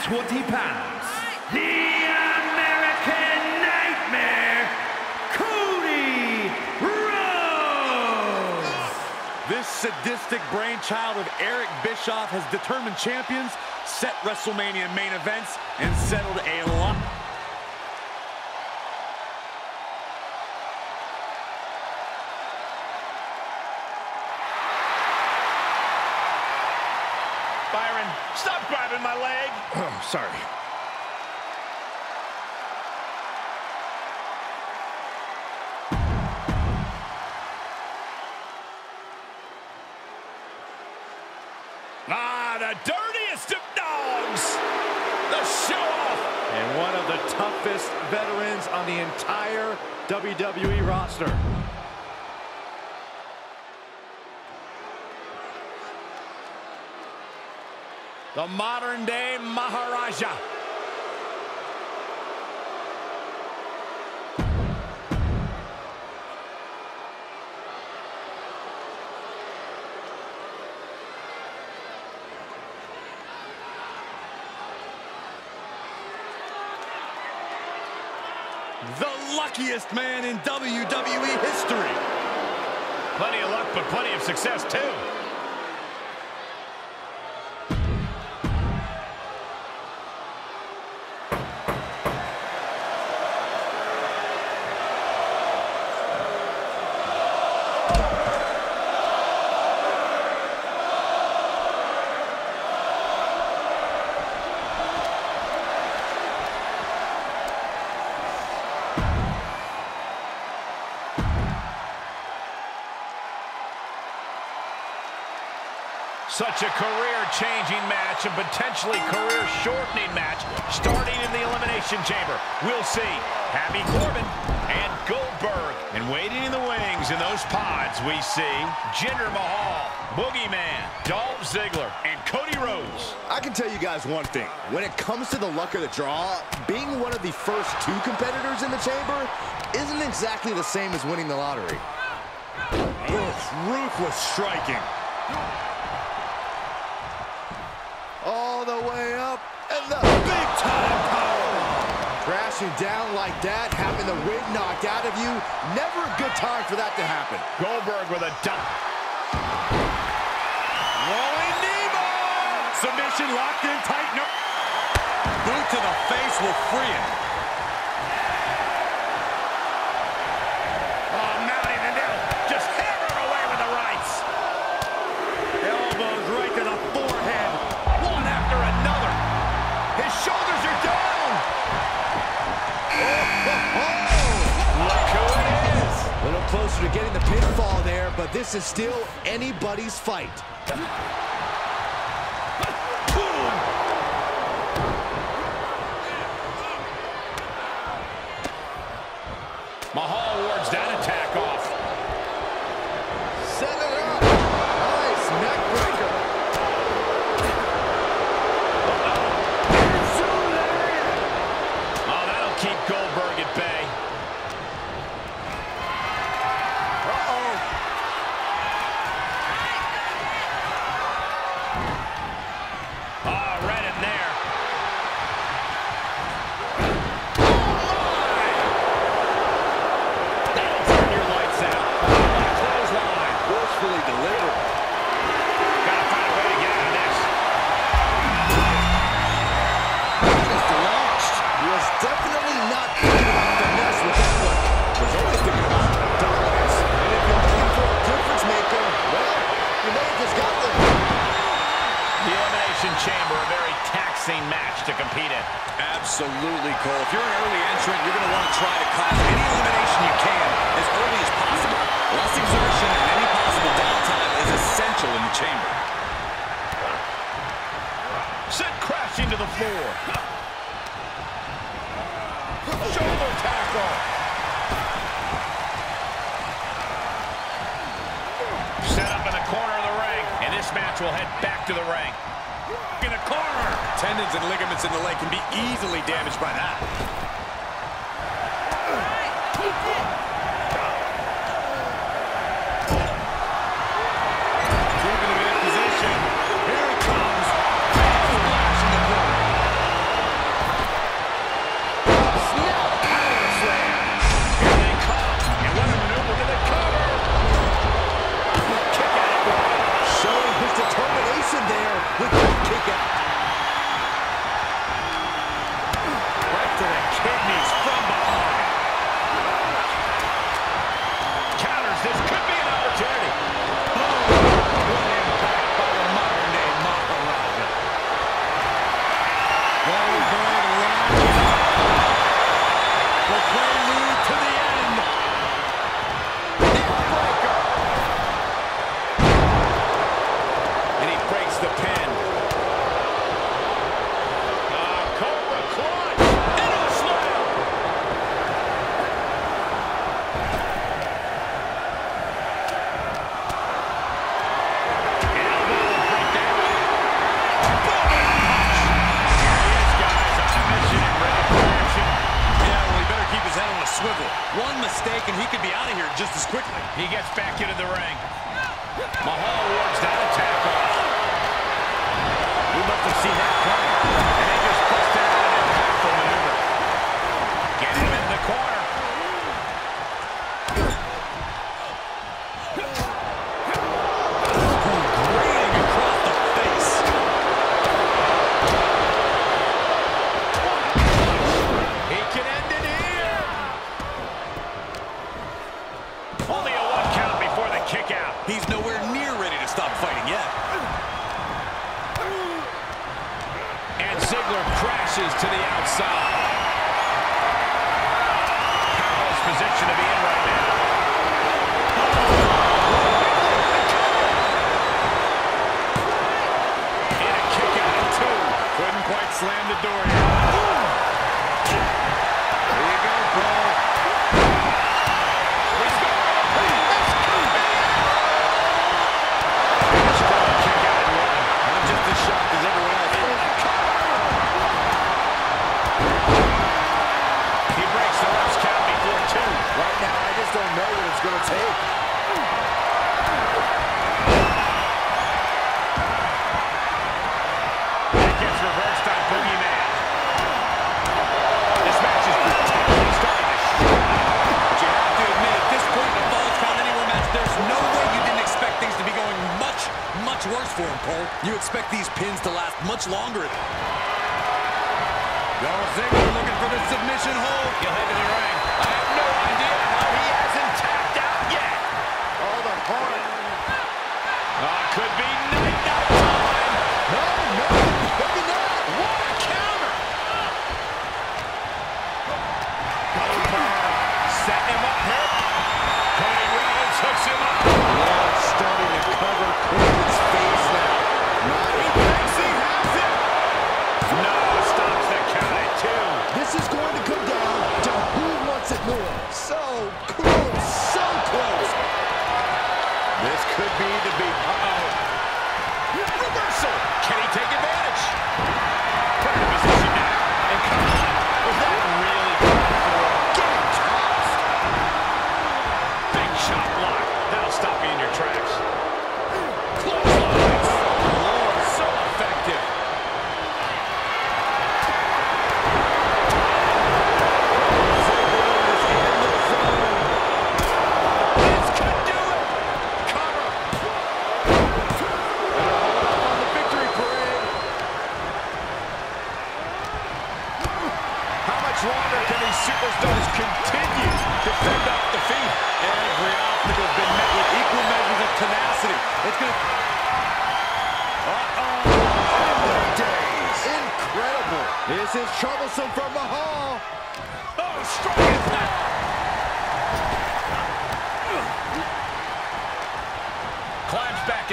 120 pounds, the American Nightmare, Cody Rhodes! This sadistic brainchild of Eric Bischoff has determined champions, set WrestleMania main events, and settled a lot. Byron, stop grabbing my leg. Oh, sorry. Ah, the dirtiest of dogs. The show-off. And one of the toughest veterans on the entire WWE roster. The modern-day Maharaja. The luckiest man in WWE history. Plenty of luck, but plenty of success, too. Such a career-changing match and potentially career-shortening match starting in the Elimination Chamber. We'll see Happy Corbin and Goldberg. And waiting in the wings in those pods, we see Jinder Mahal, Boogeyman, Dolph Ziggler, and Cody Rhodes. I can tell you guys one thing. When it comes to the luck of the draw, being one of the first two competitors in the chamber isn't exactly the same as winning the lottery. Ruthless striking. All the way up, and the big time power. Crashing down like that, having the wind knocked out of you, never a good time for that to happen. Goldberg with a dump. Rolling knee bar. Submission locked in tight. No. Boot to the face will free him. But this is still anybody's fight. Absolutely, Cole. If you're an early entrant, you're going to want to try to cause any elimination you can as early as possible. Less exertion and any possible downtime is essential in the chamber. Sent crashing to the floor. Shoulder tackle. Set up in the corner of the ring, and this match will head back to the ring. In corner. Tendons and ligaments in the leg can be easily damaged by that. Ziggler crashes to the outside. Powerless position to be in right now. And a kick out of two. Couldn't quite slam the door yet. Dolph Ziggler looking for the submission hold. He'll head to the ring. I have no idea how he hasn't tapped out yet. Oh, the opponent. Oh, could be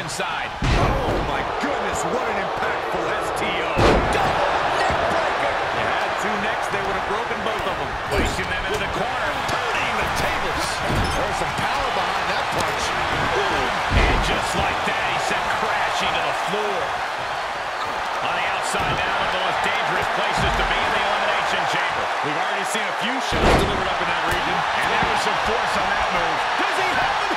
inside. Oh, my goodness, what an impactful STO. Double neckbreaker. You had two necks, they would have broken both of them. Placing them into the corner, turning the tables. There's some power behind that punch. And just like that, he sent crashing to the floor. On the outside now, of the most dangerous places to be in the Elimination Chamber. We've already seen a few shots delivered up in that region, and there was some force on that move. Does he have it?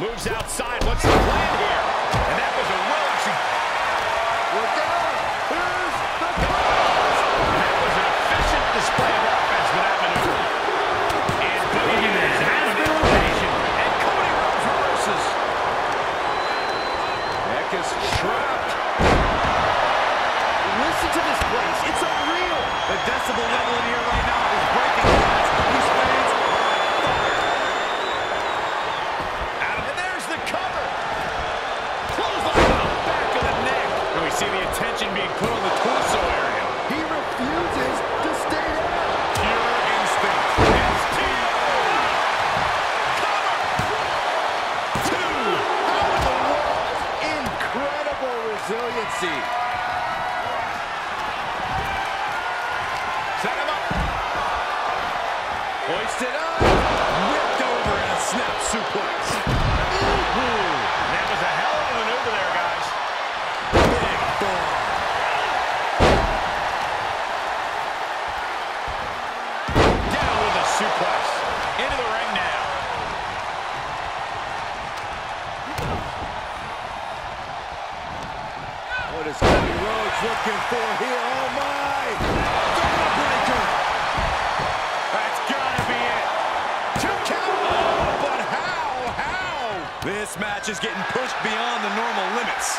Moves outside. What's the plan here? This match is getting pushed beyond the normal limits.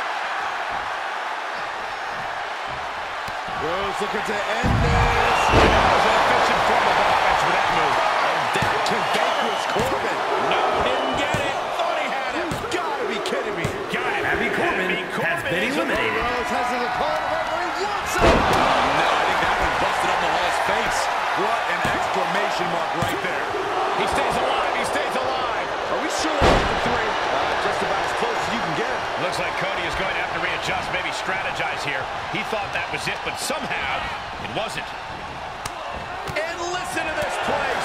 Rhodes looking to end this. That was an efficient form of offense with that move. That can vanquish Corbin. No, didn't get it. Thought he had it. Gotta be kidding me. Got it. Happy Corbin Happy has been eliminated. Rhodes has the call. The referee wants him. No, I think that one busted up Mahal's face. What an exclamation mark right there. He stays alive. He stays alive. Are we sure Looks like Cody is going to have to readjust, maybe strategize here. He thought that was it, but somehow it wasn't. And listen to this place.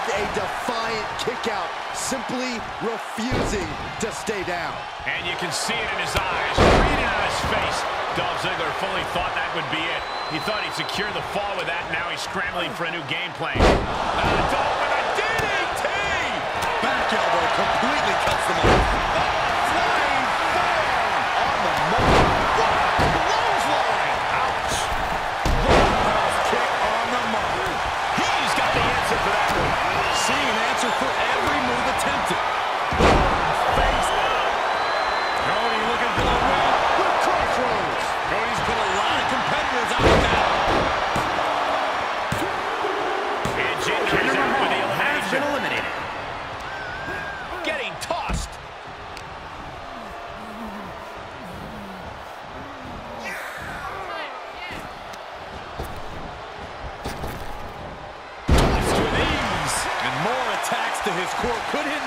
With a defiant kick out, simply refusing to stay down. And you can see it in his eyes, read it on his face. Dolph Ziggler fully thought that would be it. He thought he'd secure the fall with that, now he's scrambling for a new game plan. Uh, Dolph with a DDT! Back elbow completely cuts them off.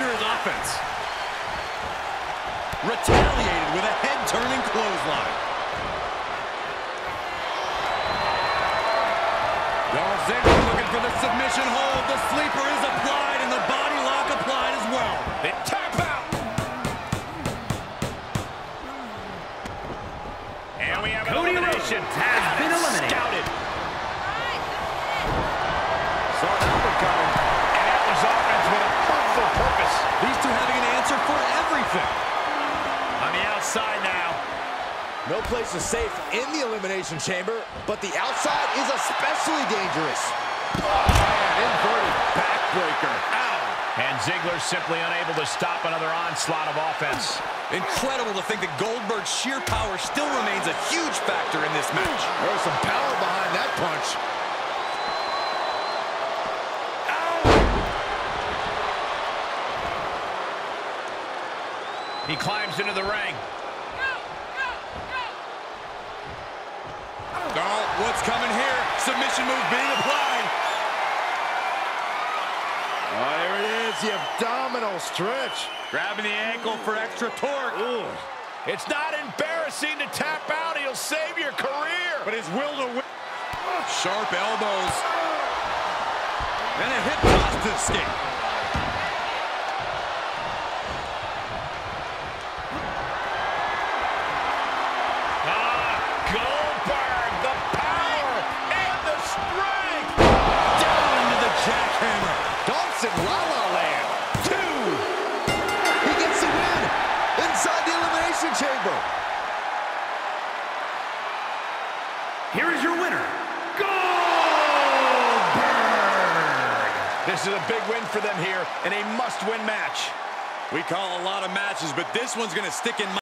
Core his offense. Retaliated with a head-turning clothesline. Dolph Ziggler looking for the submission hold. The sleeper is applied and the body lock applied as well. They tap out. And we have an Cody elimination. Rhodes No place is safe in the Elimination Chamber, but the outside is especially dangerous. And inverted backbreaker. Ow. And Ziggler simply unable to stop another onslaught of offense. Incredible to think that Goldberg's sheer power still remains a huge factor in this match. There was some power behind that punch. He climbs into the ring. Oh, what's coming here? Submission move being applied. Oh, there it is, the abdominal stretch. Grabbing the ankle for extra torque. Ooh. It's not embarrassing to tap out. He'll save your career. But his will to win. Sharp elbows. And a hip toss to escape. Here is your winner, Goldberg! This is a big win for them here and a must-win match. We call a lot of matches, but this one's going to stick in my